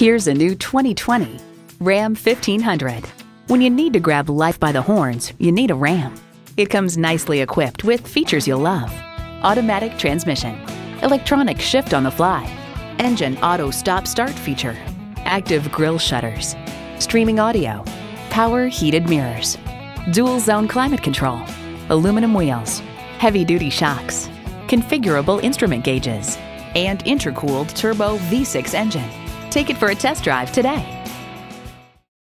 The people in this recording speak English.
Here's a new 2020 Ram 1500. When you need to grab life by the horns, you need a Ram. It comes nicely equipped with features you'll love. Automatic transmission, electronic shift on the fly, engine auto stop start feature, active grille shutters, streaming audio, power heated mirrors, dual zone climate control, aluminum wheels, heavy duty shocks, configurable instrument gauges, and intercooled turbo V6 engine. Take it for a test drive today.